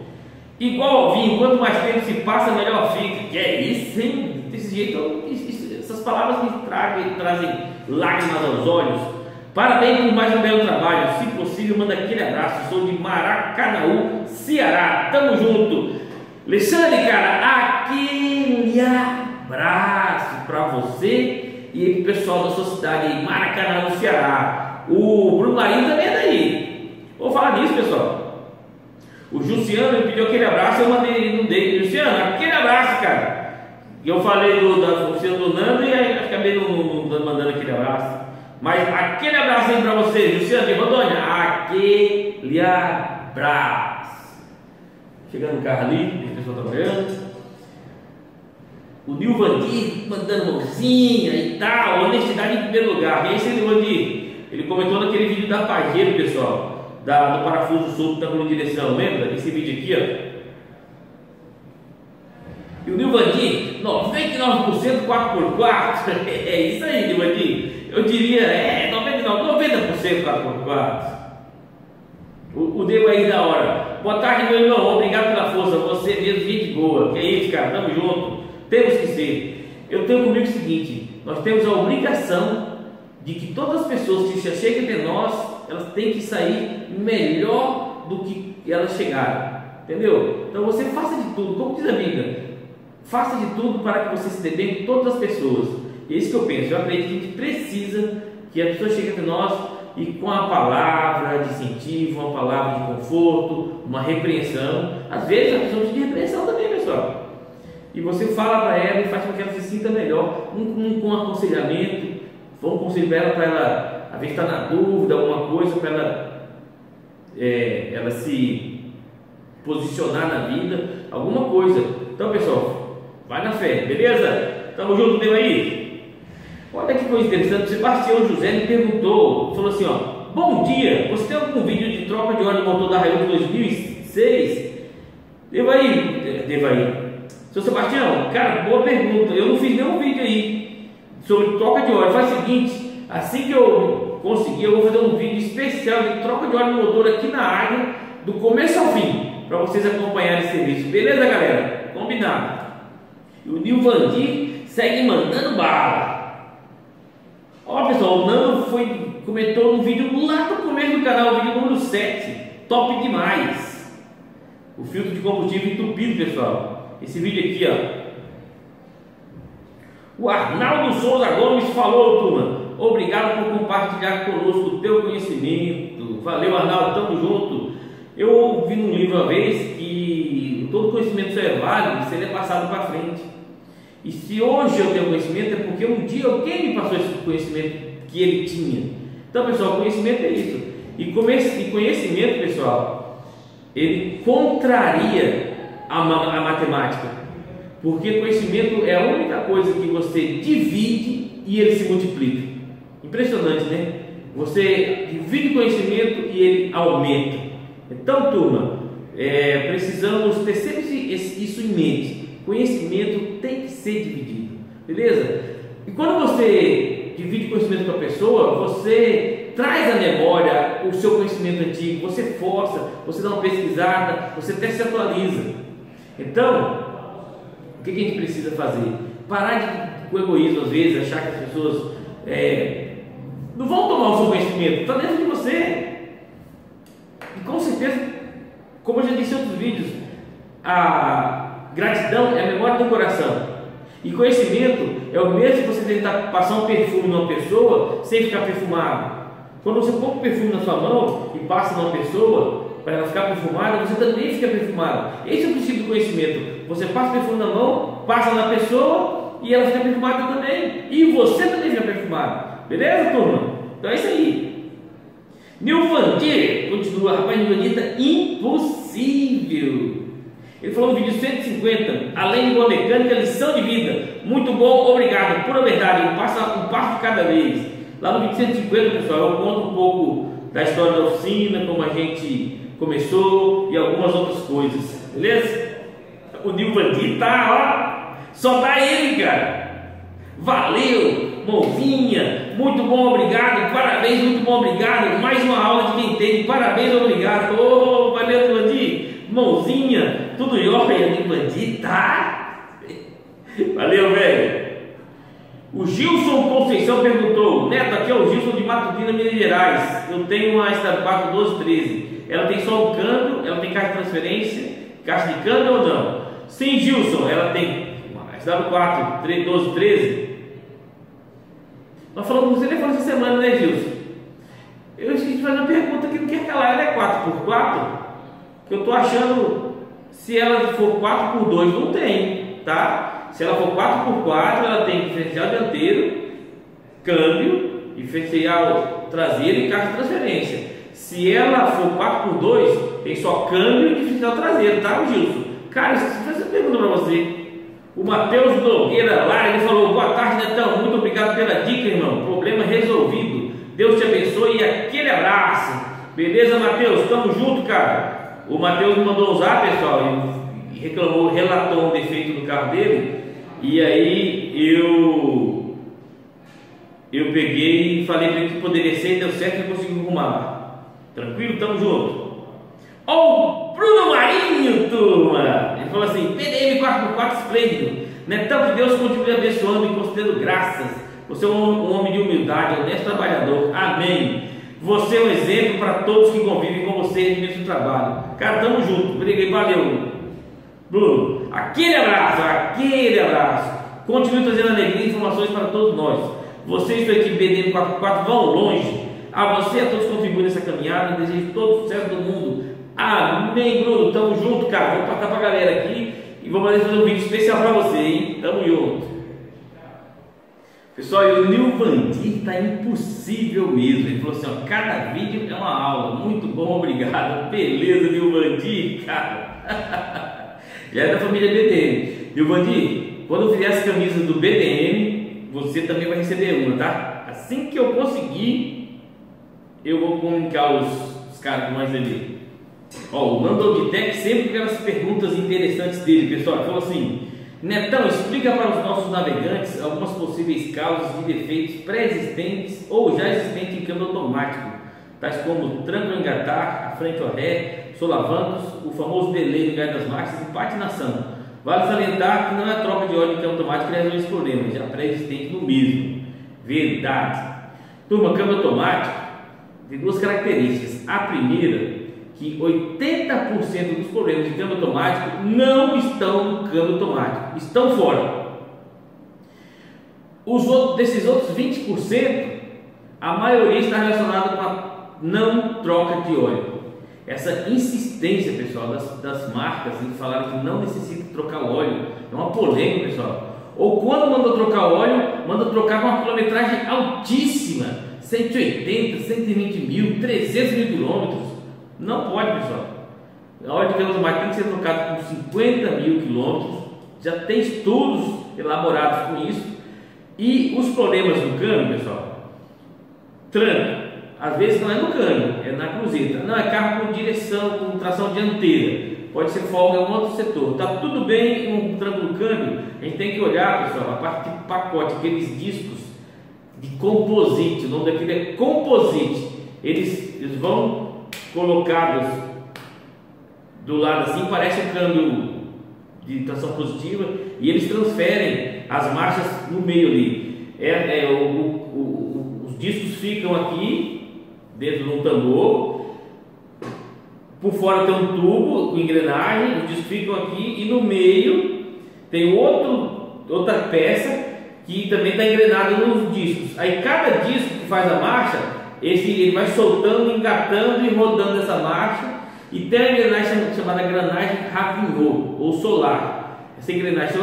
Igual ao vinho, quanto mais tempo se passa, melhor fica. Que é isso, hein? Desse jeito eu essas palavras me trazem lágrimas aos olhos. Parabéns por mais um belo trabalho. Se possível, manda aquele abraço. Sou de Maracanaú, Ceará. Tamo junto. Alexandre, cara, aquele abraço para você e o pessoal da sua cidade aí, Maracanaú, Ceará. O Bruno Marinho também é daí. Vou falar nisso, pessoal. O Juciano me pediu aquele abraço, eu mandei, não dei. Luciano, aquele abraço, cara. E eu falei do, da oficina do Nando e aí acabei não, mandando aquele abraço. Mas aquele abraço aí para você, Luciano de Rondônia. Aquele abraço. Chegando no carro ali, a pessoa trabalhando. O Nil Vandir mandando mãozinha e tal, honestidade em primeiro lugar. E esse Nil Vandir, ele comentou naquele vídeo da Pajero, pessoal, da, do parafuso solto da direção, lembra? Esse vídeo aqui, ó. E o Nilvandir, 99% 4x4. É isso aí, Nilvandir. Eu diria, é, 99, 90% 4x4. O, o Deu aí da hora. Boa tarde, meu irmão. Obrigado pela força. Você mesmo, gente boa. Que é isso, cara. Tamo junto. Temos que ser. Eu tenho comigo o seguinte: nós temos a obrigação de que todas as pessoas que chegam até nós, elas têm que sair melhor do que elas chegaram. Entendeu? Então você faça de tudo, como diz a Bíblia, Faça de tudo para que você se dê bem com todas as pessoas. É isso que eu penso. Eu acredito que a gente precisa que a pessoa chegue até nós e com a palavra de incentivo, uma palavra de conforto, uma repreensão. Às vezes a pessoa precisa de repreensão também, pessoal. E você fala para ela e faz com que ela se sinta melhor, um, um, com um aconselhamento, um conselho para ela, para ela, às vezes está na dúvida, alguma coisa, para ela, é, ela se posicionar na vida, alguma coisa. Então, pessoal, Vai na fé, beleza? Tamo junto, deu aí? Olha que coisa interessante, Sebastião José me perguntou, falou assim, ó, bom dia, você tem algum vídeo de troca de óleo do motor da Hilux 2006? Deu aí, deu aí. Seu Sebastião, cara, boa pergunta, eu não fiz nenhum vídeo aí sobre troca de óleo, faz o seguinte, assim que eu conseguir, eu vou fazer um vídeo especial de troca de óleo do motor aqui na área, do começo ao fim, para vocês acompanharem esse serviço, beleza galera? Combinado. E o Nilvandir segue mandando bala. Ó pessoal, o Nando foi, comentou no vídeo lá no começo do canal, o vídeo número 7. Top demais. O filtro de combustível entupido, pessoal. Esse vídeo aqui, ó. O Arnaldo Souza Gomes falou, turma. Obrigado por compartilhar conosco o teu conhecimento. Valeu, Arnaldo, tamo junto. Eu ouvi num livro uma vez que todo conhecimento só é válido se ele é passado para frente. E se hoje eu tenho conhecimento, é porque um dia alguém me passou esse conhecimento que ele tinha. Então, pessoal, conhecimento é isso. E conhecimento, pessoal, ele contraria a, matemática. Porque conhecimento é a única coisa que você divide e ele se multiplica. Impressionante, né? Você divide conhecimento e ele aumenta. Então, turma, é, precisamos ter sempre isso em mente. Conhecimento tem ser dividido, beleza? E quando você divide conhecimento com a pessoa, você traz à memória o seu conhecimento antigo, você força, você dá uma pesquisada, você até se atualiza. Então, o que a gente precisa fazer? Parar de, com o egoísmo, às vezes, achar que as pessoas é, não vão tomar o seu conhecimento, está dentro de você. E com certeza, como eu já disse em outros vídeos, a gratidão é a memória do coração. E conhecimento é o mesmo que você tentar passar um perfume numa pessoa sem ficar perfumado. Quando você põe um perfume na sua mão e passa numa pessoa para ela ficar perfumada, você também fica perfumado. Esse é o princípio do conhecimento. Você passa perfume na mão, passa na pessoa e ela fica perfumada também. E você também fica perfumado. Beleza, turma? Então é isso aí. Nilvandir continua, rapaz, Nilvandir tá impossível. Ele falou no vídeo 150, além de boa mecânica, lição de vida. Muito bom, obrigado. Pura verdade, um passo, um passo cada vez. Lá no vídeo 150, pessoal, eu conto um pouco da história da oficina, como a gente começou e algumas outras coisas. Beleza? O Nilvandir tá, ó. Só tá ele, cara. Valeu, mãozinha. Muito bom, obrigado. Parabéns, muito bom, obrigado. Mais uma aula de quem tem. Parabéns, obrigado. Oh, valeu, Nilvandir mãozinha, tudo jóia de bandido, tá? Valeu, velho. O Gilson Conceição perguntou: Neto, aqui é o Gilson de Matutina, Minas Gerais. Eu tenho uma Star 4 1213. Ela tem só o câmbio, ela tem caixa de transferência, caixa de câmbio ou não? Sim, Gilson, ela tem uma SW4 1213. Nós falamos você telefone essa semana, né, Gilson? Eu esqueci de fazer uma pergunta que não quer calar. Ela é 4x4? Que eu estou achando, se ela for 4 por 2 não tem, tá? Se ela for 4 por 4 ela tem diferencial dianteiro, câmbio, diferencial traseiro e caixa de transferência. Se ela for 4 por 2 tem só câmbio e diferencial traseiro, tá, Gilson? Cara, isso pergunta para você. O Matheus Nogueira lá, ele falou: Boa tarde, Netão. Muito obrigado pela dica, irmão. Problema resolvido. Deus te abençoe e aquele abraço. Beleza, Matheus? Tamo junto, cara. O Matheus mandou usar, pessoal, e reclamou, relatou um defeito no carro dele. E aí eu eu peguei e falei para ele que poderia ser, deu certo e conseguiu arrumar. Tranquilo? Tamo junto. Ó o Bruno Marinho, turma! Ele falou assim: PDM 4x4 esplêndido. Netão que Deus continue abençoando e concedendo graças. Você é um homem de humildade, honesto trabalhador. Amém. Você é um exemplo para todos que convivem com você no trabalho. Cara, tamo junto. Obrigado, valeu. Bruno, aquele abraço, aquele abraço. Continue trazendo alegria e informações para todos nós. Vocês da equipe BDM 44 vão longe. A você e a todos que contribuem nessa caminhada. Desejo todo o sucesso do mundo. Amém, Bruno. Tamo junto, cara. Vou passar para a galera aqui e vou fazer um vídeo especial para você, hein? Tamo junto. Pessoal, o Nilvandir está impossível mesmo. Ele falou assim: ó, cada vídeo é uma aula. Muito bom, obrigado. Beleza, Nilvandir, cara. Já é da família BDM. Nilvandir, quando eu fizer as camisas do BDM, você também vai receber uma, tá? Assim que eu conseguir, eu vou comunicar os, os caras mais ali. Ó, o Nando sempre com aquelas perguntas interessantes dele, pessoal. Ele falou assim. Netão, explica para os nossos navegantes algumas possíveis causas de defeitos pré-existentes ou já existentes em câmbio automático, tais como tranco engatar, a frente ao ré, solavancos, o famoso delay no gás das marchas e patinação. Vale salientar que não é a troca de óleo em câmbio automático que resolve esse problema, já pré-existente no mesmo. Verdade. Turma, câmbio automático tem duas características. A primeira que 80% dos problemas de câmbio automático não estão no câmbio automático, estão fora. Os outros, desses outros 20%, a maioria está relacionada com a não troca de óleo. Essa insistência, pessoal, das, das marcas em falar que não necessita trocar óleo, é uma polêmica, pessoal. Ou quando manda trocar óleo, manda trocar com uma quilometragem altíssima, 180, 120 mil, 300 mil quilômetros. Não pode, pessoal. A óleo de automático tem que ser trocado com 50 mil quilômetros. Já tem estudos elaborados com isso. E os problemas do câmbio, pessoal, tranca. Às vezes não é no câmbio, é na cruzeta. Não, é carro com direção, com tração dianteira. Pode ser folga em outro setor. Tá tudo bem com o tranco do câmbio. A gente tem que olhar, pessoal, a parte de pacote, aqueles discos de composite, o nome daquilo é composite. Eles, eles vão colocados do lado assim, parece um câmbio de tração positiva e eles transferem as marchas no meio ali. É, é o, o, o, os discos ficam aqui dentro de um tambor, por fora tem um tubo com engrenagem, os discos ficam aqui e no meio tem outro, outra peça que também está engrenada nos discos. Aí cada disco que faz a marcha, esse, ele vai soltando, engatando e rodando essa marcha e tem a engrenagem chamada engrenagem Ravinot ou solar. Essa engrenagem,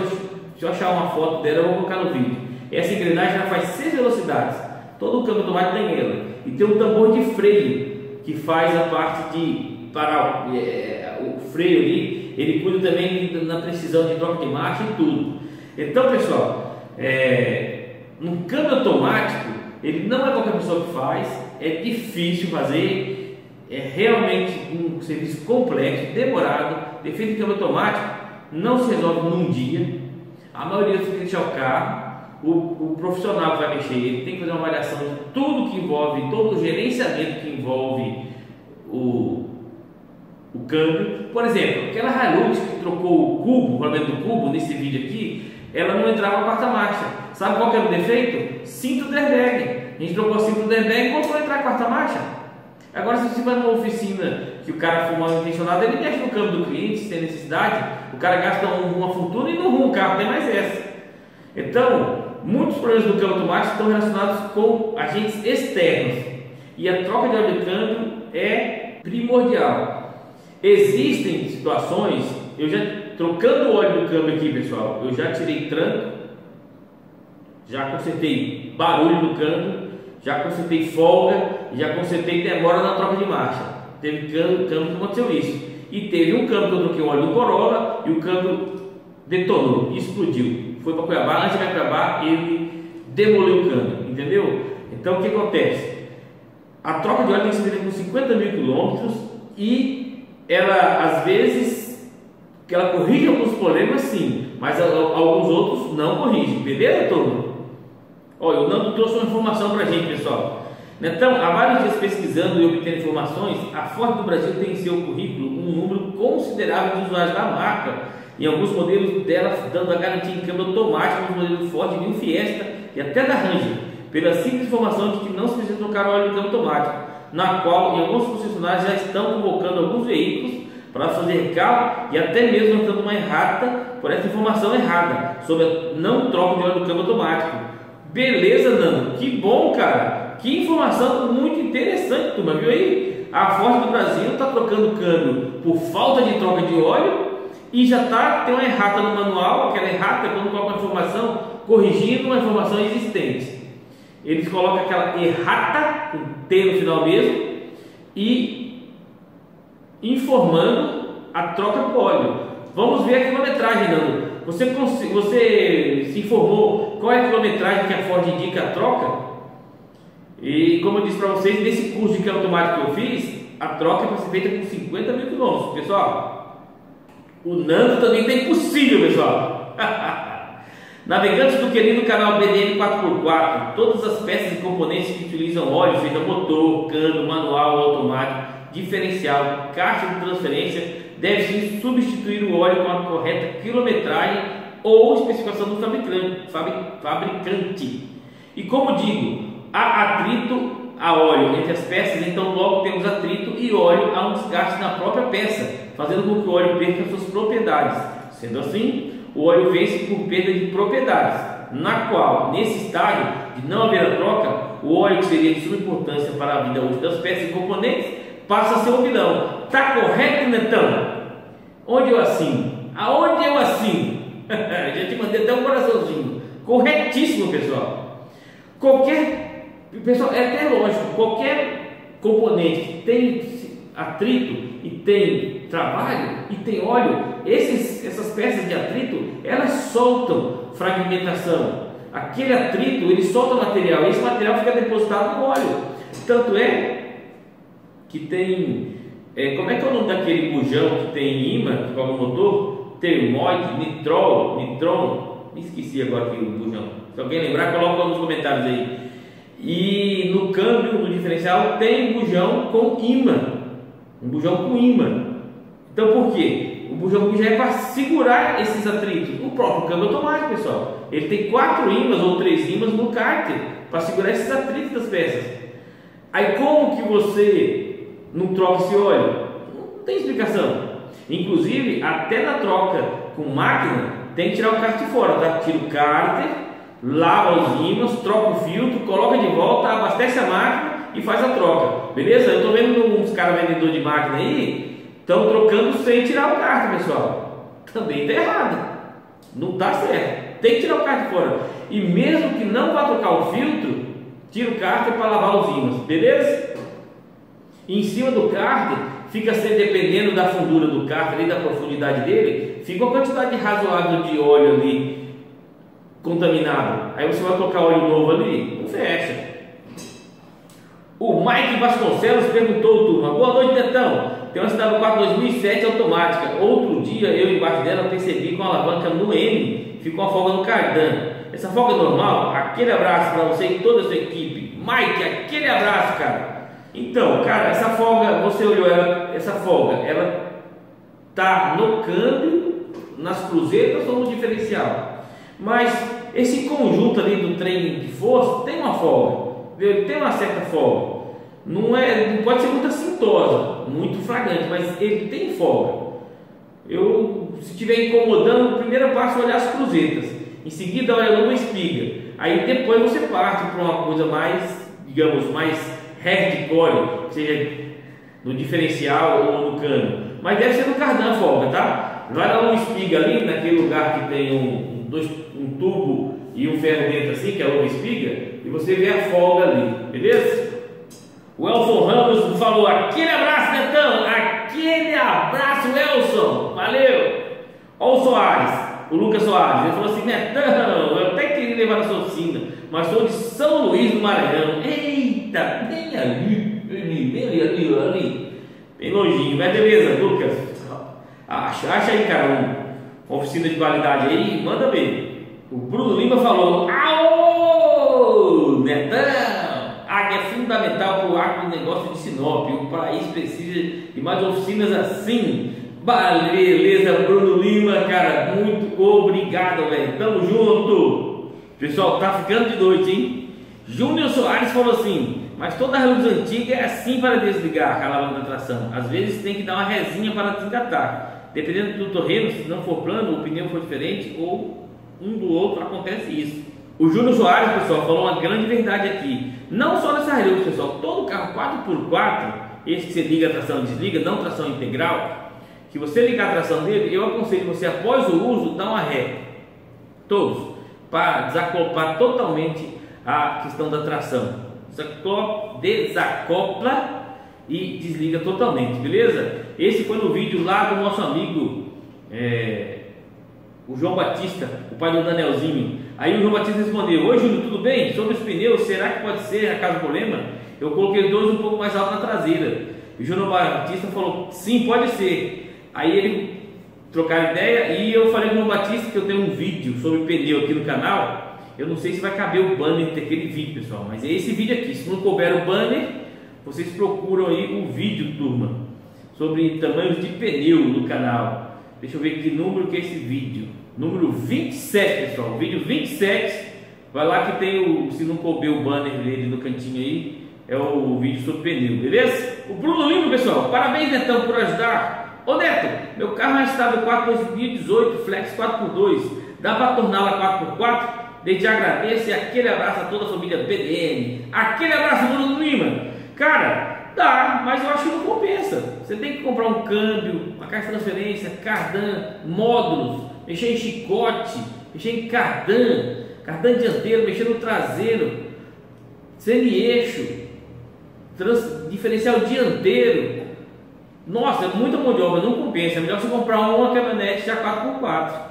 deixa eu, achar uma foto dela, eu vou colocar no vídeo. Essa engrenagem ela faz seis velocidades. Todo o câmbio automático tem ela. E tem um tambor de freio que faz a parte de parar é, o freio ali. Ele cuida também na precisão de troca de marcha e tudo. Então, pessoal, é, no câmbio automático, ele não é qualquer pessoa que faz, é difícil fazer é realmente um serviço complexo, demorado, defeito de câmbio automático, não se resolve num dia. A maioria tem que deixar o carro, o, o, profissional que vai mexer, ele tem que fazer uma avaliação de tudo que envolve, todo o gerenciamento que envolve o, o câmbio. Por exemplo, aquela Hilux que trocou o cubo, o problema do cubo, nesse vídeo aqui, ela não entrava na quarta marcha. Sabe qual que era o defeito? Cinto de airbag. A gente trocou cinto de airbag e voltou a entrar na quarta marcha. Agora, se você vai numa oficina que o cara for mal intencionado, ele mexe no câmbio do cliente, se tem necessidade, o cara gasta uma fortuna e não arruma o carro, tem mais essa. Então, muitos problemas do câmbio automático estão relacionados com agentes externos e a troca de óleo de câmbio é primordial. Existem situações, eu já trocando o óleo do câmbio aqui, pessoal, eu já tirei tranco, já consertei barulho no câmbio, já consertei folga, já consertei demora na troca de marcha. Teve câmbio, câmbio que aconteceu isso. E teve um câmbio que eu troquei o óleo do Corolla e o câmbio detonou, explodiu. Foi para Cuiabá, antes de Cuiabá ele demoliu o câmbio, entendeu? Então o que acontece? A troca de óleo tem que ser feita com 50 mil quilômetros e ela às vezes ela corrige alguns problemas sim, mas alguns outros não corrigem, beleza, turma? Olha, o Nando trouxe uma informação para a gente, pessoal. Então, há vários dias pesquisando e obtendo informações, a Ford do Brasil tem em seu currículo um número considerável de usuários da marca, em alguns modelos dela dando a garantia em câmbio automático nos modelos Ford, New Fiesta e até da Ranger, pela simples informação de que não se precisa trocar óleo de câmbio automático, na qual em alguns concessionários já estão convocando alguns veículos para fazer carro e até mesmo dando uma errata por essa informação errada sobre a não troca de óleo do câmbio automático Beleza, Nando, que bom, cara. Que informação muito interessante, turma. Viu aí? A Ford do Brasil está trocando câmbio por falta de troca de óleo e já tá tem uma errata no manual, aquela errata quando coloca uma informação corrigindo uma informação existente. Eles colocam aquela errata, com T no final mesmo, e informando a troca do óleo. Vamos ver a quilometragem, Nando. Você, você se informou qual é a quilometragem que a Ford indica a troca? E como eu disse para vocês, nesse curso de câmbio automático que eu fiz, a troca é para ser feita com 50 mil quilômetros. Pessoal, o Nando também está impossível, pessoal. Navegantes do querido canal BDM 4x4, todas as peças e componentes que utilizam óleo, seja motor, cano, manual, automático, diferencial, caixa de transferência, deve substituir o óleo com a correta quilometragem ou especificação do fabricante. E como digo, há atrito a óleo entre as peças, então logo temos atrito e óleo a um desgaste na própria peça, fazendo com que o óleo perca suas propriedades. Sendo assim, o óleo vence por perda de propriedades, na qual, nesse estágio de não haver a troca, o óleo que seria de suma importância para a vida útil das peças e componentes passa a ser um vilão. Tá correto, Netão? Onde eu assino? Aonde eu assino? Já te mandei até um coraçãozinho. Corretíssimo, pessoal. Qualquer. Pessoal, é até lógico, qualquer componente que tem atrito e tem trabalho e tem óleo, esses, essas peças de atrito, elas soltam fragmentação. Aquele atrito, ele solta material, esse material fica depositado no óleo. Tanto é que tem. É, como é que é o nome daquele bujão que tem imã, que coloca o motor? Termoide, nitrol, nitron. Me esqueci agora aqui o bujão. Se alguém lembrar, coloca nos comentários aí. E no câmbio, no diferencial, tem bujão com imã. Um bujão com imã. Então por quê? O bujão já é para segurar esses atritos. O próprio câmbio automático, pessoal. Ele tem quatro ímãs ou três ímãs no cárter para segurar esses atritos das peças. Aí como que você não troca esse óleo? Não tem explicação. Inclusive, até na troca com máquina, tem que tirar o cárter fora, tá? Tira o cárter, lava os ímãs, troca o filtro, coloca de volta, abastece a máquina e faz a troca. Beleza? Eu tô vendo uns caras vendedores de máquina aí, estão trocando sem tirar o cárter, pessoal. Também tá errado. Não tá certo. Tem que tirar o cárter fora. E mesmo que não vá trocar o filtro, tira o cárter para lavar os ímãs, beleza? Em cima do cárter, fica sempre dependendo da fundura do cárter e da profundidade dele, fica uma quantidade razoável de óleo ali contaminado. Aí você vai colocar óleo novo ali, não fecha. O Mike Vasconcelos perguntou, turma, boa noite, Netão. Tem uma CW4 2007 automática. Outro dia eu embaixo dela percebi com a alavanca no M, ficou uma folga no cardan. Essa folga é normal? Aquele abraço para você e toda a sua equipe. Mike, aquele abraço, cara. Então, cara, essa folga, você olhou ela, essa folga, ela tá no câmbio, nas cruzeiras ou no diferencial? Mas esse conjunto ali do trem de força tem uma folga, tem uma certa folga. Não é, não pode ser muito assintosa, muito flagrante, mas ele tem folga. Eu, se estiver incomodando, o primeiro passo é olhar as cruzetas. Em seguida, olha numa espiga. Aí depois você parte para uma coisa mais, digamos, mais hardcore, seja no diferencial ou no cano. Mas deve ser no cardan folga, tá? Vai dar uma espiga ali, naquele lugar que tem um, dois, um tubo e um ferro dentro assim, que é uma espiga, e você vê a folga ali, beleza? O Elson Ramos falou, aquele abraço, Netão, aquele abraço, Elson, valeu! Olha o Soares, o Lucas Soares, ele falou assim, Netão, eu até queria levar na sua oficina, mas sou de São Luís do Maranhão. Eita, bem ali, bem ali, ali, ali. Bem longinho, mas beleza, Lucas. Acha, acha aí, cara, uma oficina de qualidade aí, manda ver. O Bruno Lima falou, aô, Netão, água é fundamental para o agronegócio de Sinop. O país precisa de mais oficinas assim. Beleza, Bruno Lima, cara, muito obrigado, velho. Tamo junto. Pessoal, tá ficando de noite, hein? Júnior Soares falou assim: Mas toda a luz antiga é assim para desligar a alavanca da tração. Às vezes tem que dar uma resinha para desengatar. Dependendo do terreno, se não for plano, o pneu for diferente ou um do outro, acontece isso. O Júnior Soares, pessoal, falou uma grande verdade aqui. Não só nessa Hilux, pessoal, todo carro 4x4, esse que você liga a tração e desliga, não tração integral, se você ligar a tração dele, eu aconselho você, após o uso, dar uma ré. Todos. Para desacoplar totalmente a questão da tração. Desacopla e desliga totalmente, beleza? Esse foi no vídeo lá do nosso amigo é, o João Batista, o pai do Danielzinho. Aí o João Batista respondeu: Oi Júlio, tudo bem? Sobre os pneus, será que pode ser a casa do problema? Eu coloquei dois um pouco mais alto na traseira. E o João Batista falou: Sim, pode ser. Aí ele trocaram ideia e eu falei com o João Batista que eu tenho um vídeo sobre pneu aqui no canal. Eu não sei se vai caber o banner daquele vídeo, pessoal, mas é esse vídeo aqui. Se não couber o banner, vocês procuram aí o vídeo, turma, sobre tamanhos de pneu no canal. Deixa eu ver que número que é esse vídeo. Número 27, pessoal. Vídeo 27. Vai lá que tem o. Se não couber o banner dele no cantinho aí, é o vídeo sobre pneu, beleza? O Bruno Lima, pessoal. Parabéns, Netão, por ajudar. Ô Neto, meu carro é estável 4 2018, Flex 4x2. Dá para torná-la 4x4? Desde agradeço e aquele abraço a toda a família BDM. Aquele abraço, Bruno Lima. Cara, dá, mas eu acho que não compensa. Você tem que comprar um câmbio, uma caixa de transferência, cardan, módulos, mexer em chicote, mexer em cardan, cardan dianteiro, mexer no traseiro, semi-eixo, diferencial dianteiro. Nossa, é muita mão de obra, não compensa. É melhor você comprar uma caminhonete já 4x4.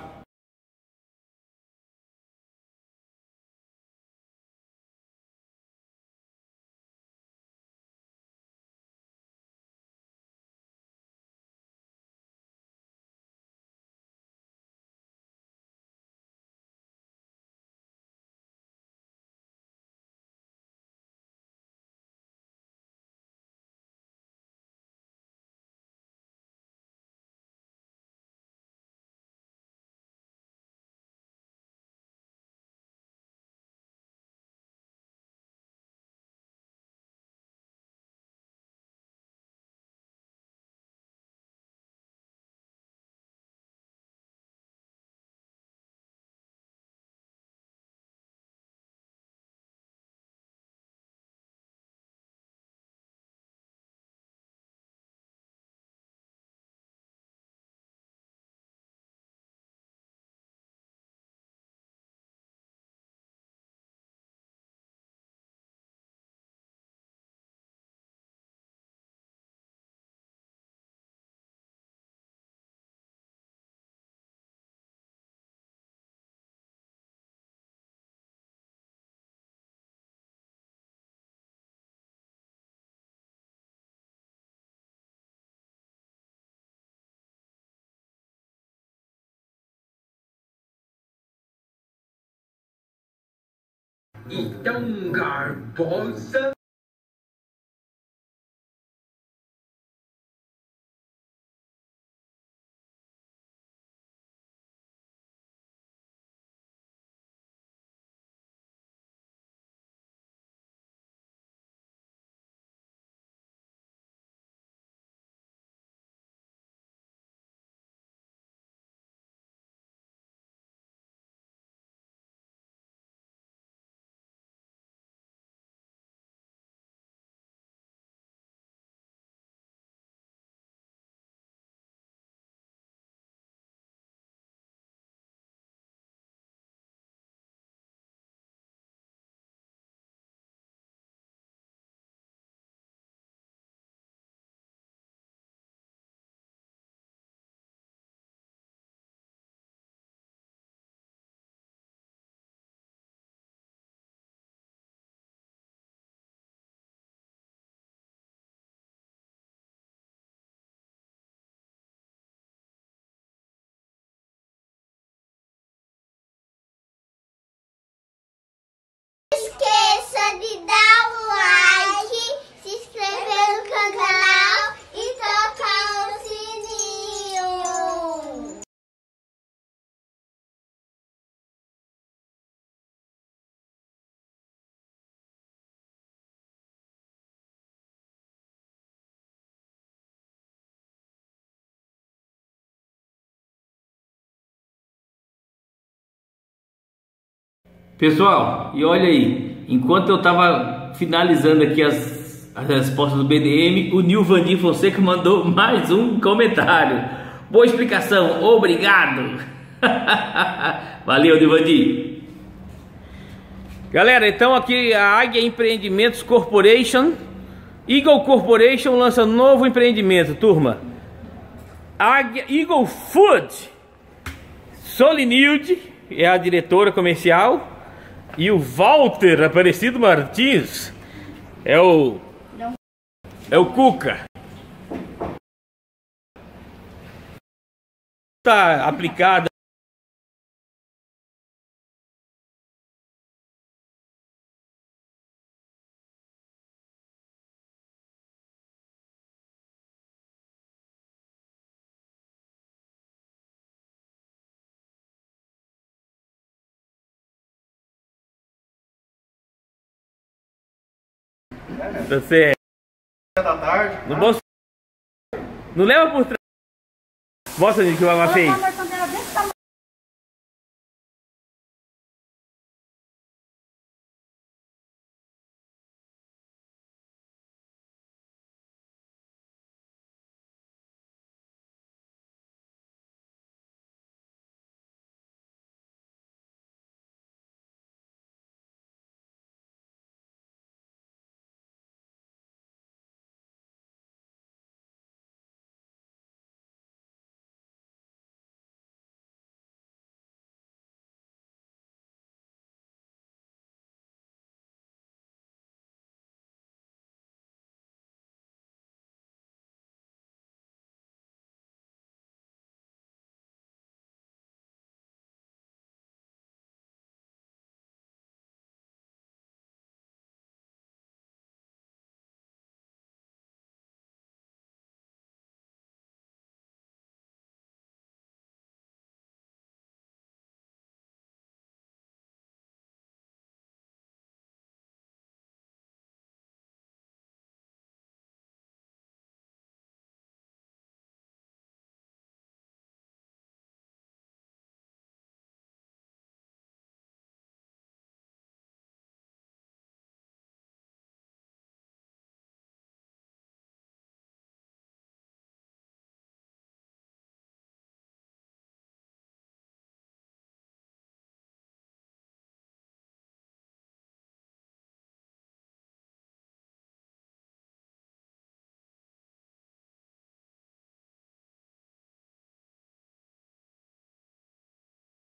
E tão garbosa. Pessoal, e olha aí, enquanto eu estava finalizando aqui as, as respostas do BDM, o Nil Vandir Fonseca mandou mais um comentário. Boa explicação, obrigado. Valeu, Nil Vandir. Galera, então aqui a Águia Empreendimentos Corporation, Eagle Corporation lança novo empreendimento, turma. Águia Eagle Food. Solinilde é a diretora comercial. E o Walter Aparecido Martins é o. É o Cuca. Tá aplicada. Você da tarde. não, bom- não leva por trás. Mostra gente que o Mama fez.